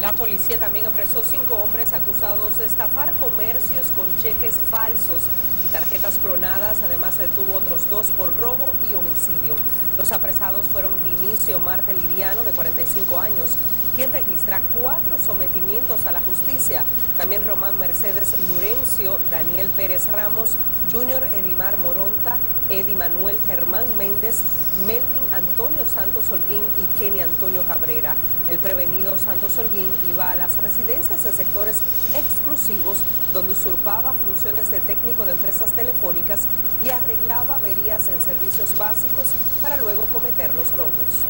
La policía también apresó cinco hombres acusados de estafar comercios con cheques falsos y tarjetas clonadas. Además, detuvo otros dos por robo y homicidio. Los apresados fueron Vinicio Marte Liriano, de 45 años, quien registra cuatro sometimientos a la justicia. También Román Mercedes Lurencio, Daniel Pérez Ramos, Junior Edimar Moronta, Edi Manuel Germán Méndez, Melvin Antonio Santos Holguín y Kenny Antonio Cabrera. El prevenido Santos Holguín iba a las residencias de sectores exclusivos donde usurpaba funciones de técnico de empresas telefónicas y arreglaba averías en servicios básicos para luego cometer los robos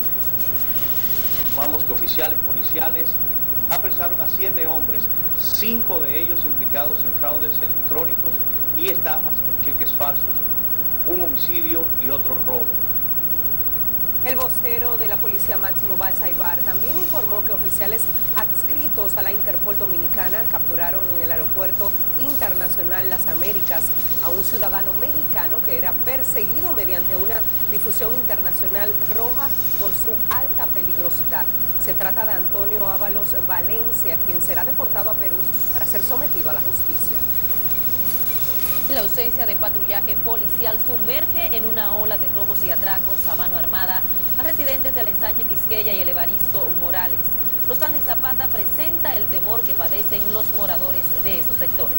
vamos que oficiales policiales apresaron a siete hombres, cinco de ellos implicados en fraudes electrónicos y estafas con cheques falsos, un homicidio y otro robo. El vocero de la Policía Máximo Balsaibar también informó que oficiales adscritos a la Interpol Dominicana capturaron en el aeropuerto internacional Las Américas a un ciudadano mexicano que era perseguido mediante una difusión internacional roja por su alta peligrosidad. Se trata de Antonio Ábalos Valencia, quien será deportado a Perú para ser sometido a la justicia. La ausencia de patrullaje policial sumerge en una ola de robos y atracos a mano armada a residentes del ensanche Quisqueya y el Evaristo Morales. Rostani Zapata presenta el temor que padecen los moradores de esos sectores.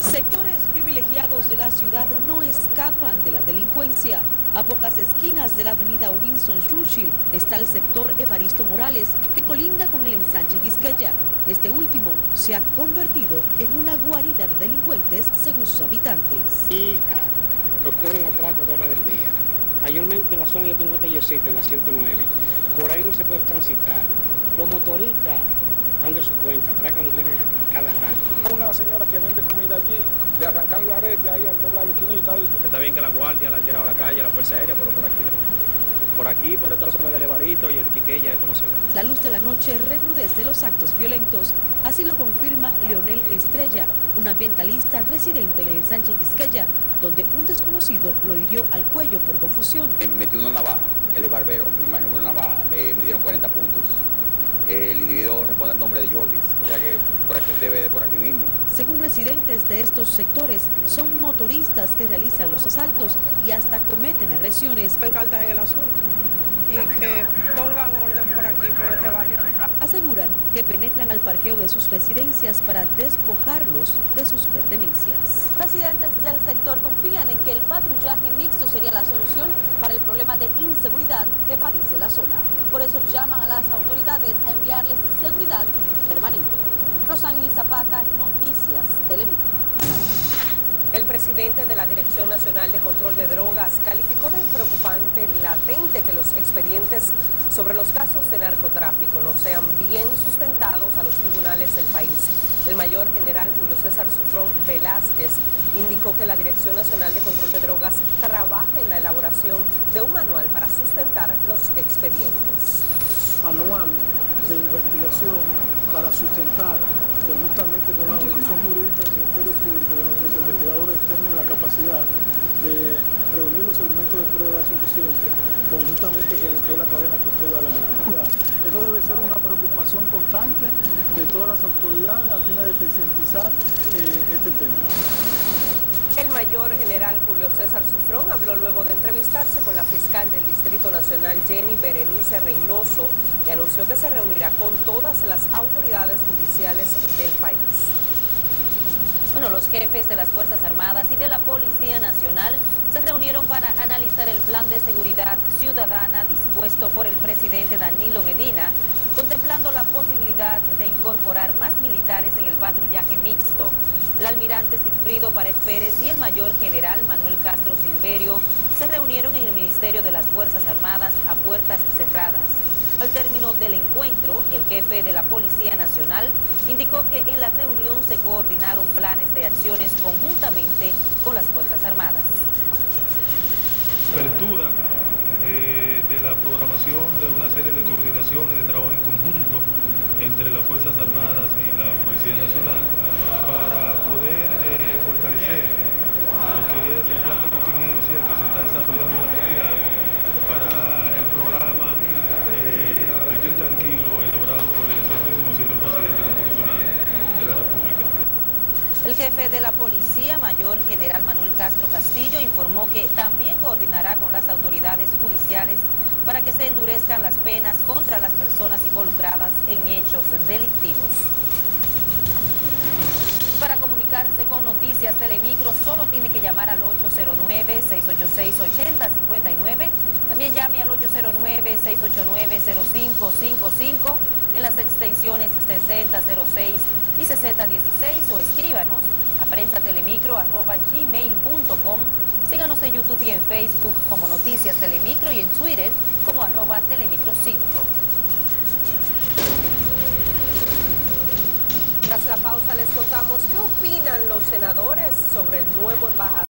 Sectores privilegiados de la ciudad no escapan de la delincuencia. A pocas esquinas de la avenida Winston Churchill está el sector Evaristo Morales, que colinda con el ensanche Quisqueya. Este último se ha convertido en una guarida de delincuentes según sus habitantes. Y ah, ocurren atracos todas horas del día. Mayormente en la zona yo tengo tallercito en la 109. Por ahí no se puede transitar. Los motoristas están de su cuenta, atracan mujeres cada rato. Una señora que vende comida allí, de arrancar los aretes ahí al doblar la esquinita ahí. Está bien que la guardia la han tirado a la calle, la Fuerza Aérea, pero por aquí no. Por aquí, por esta zona del Levarito y el Quiqueya, esto no se ve. La luz de la noche recrudece los actos violentos, así lo confirma Leonel Estrella, un ambientalista residente en el ensanche Quisqueya, donde un desconocido lo hirió al cuello por confusión. Me metió una navaja, él es barbero, me imagino una navaja, me, dieron 40 puntos. El individuo responde al nombre de Jordi, o sea que por aquí, debe de por aquí mismo. Según residentes de estos sectores, son motoristas que realizan los asaltos y hasta cometen agresiones. Me encanta en el asunto y que pongan orden por aquí, por este barrio. Aseguran que penetran al parqueo de sus residencias para despojarlos de sus pertenencias. Residentes del sector confían en que el patrullaje mixto sería la solución para el problema de inseguridad que padece la zona. Por eso llaman a las autoridades a enviarles seguridad permanente. Rosani Zapata, Noticias Telemico. El presidente de la Dirección Nacional de Control de Drogas calificó de preocupante latente que los expedientes sobre los casos de narcotráfico no sean bien sustentados a los tribunales del país. El mayor general Julio César Sufrón Velázquez indicó que la Dirección Nacional de Control de Drogas trabaja en la elaboración de un manual para sustentar los expedientes. Manual de investigación para sustentar conjuntamente con la Dirección Jurídica del Ministerio Público, que nuestros investigadores tengan la capacidad de reunir los elementos de prueba suficientes conjuntamente con lo que es la cadena custodia de la medida. Eso debe ser una preocupación constante de todas las autoridades a fin de eficientizar eh, este tema. El mayor general Julio César Sufrón habló luego de entrevistarse con la fiscal del Distrito Nacional Jenny Berenice Reynoso y anunció que se reunirá con todas las autoridades judiciales del país. Bueno, los jefes de las Fuerzas Armadas y de la Policía Nacional se reunieron para analizar el plan de seguridad ciudadana dispuesto por el presidente Danilo Medina, contemplando la posibilidad de incorporar más militares en el patrullaje mixto. El almirante Sigfrido Pared Pérez y el mayor general Manuel Castro Silverio se reunieron en el Ministerio de las Fuerzas Armadas a puertas cerradas. Al término del encuentro, el jefe de la Policía Nacional indicó que en la reunión se coordinaron planes de acciones conjuntamente con las Fuerzas Armadas. Apertura eh, de la programación de una serie de coordinaciones de trabajo en conjunto entre las Fuerzas Armadas y la Policía Nacional para poder eh, fortalecer lo que es el plan de contingencia que se está desarrollando en la actualidad para el programa eh, Tranquilo elaborado por el El jefe de la policía, mayor general Manuel Castro Castillo, informó que también coordinará con las autoridades judiciales para que se endurezcan las penas contra las personas involucradas en hechos delictivos. Para comunicarse con Noticias Telemicro solo tiene que llamar al 809-686-8059. También llame al 809-689-0555 en las extensiones 6006 y 6016 o escríbanos a prensatelemicro.gmail.com. Síganos en YouTube y en Facebook como Noticias Telemicro y en Twitter como arroba Telemicro 5. Tras la pausa les contamos qué opinan los senadores sobre el nuevo embajador.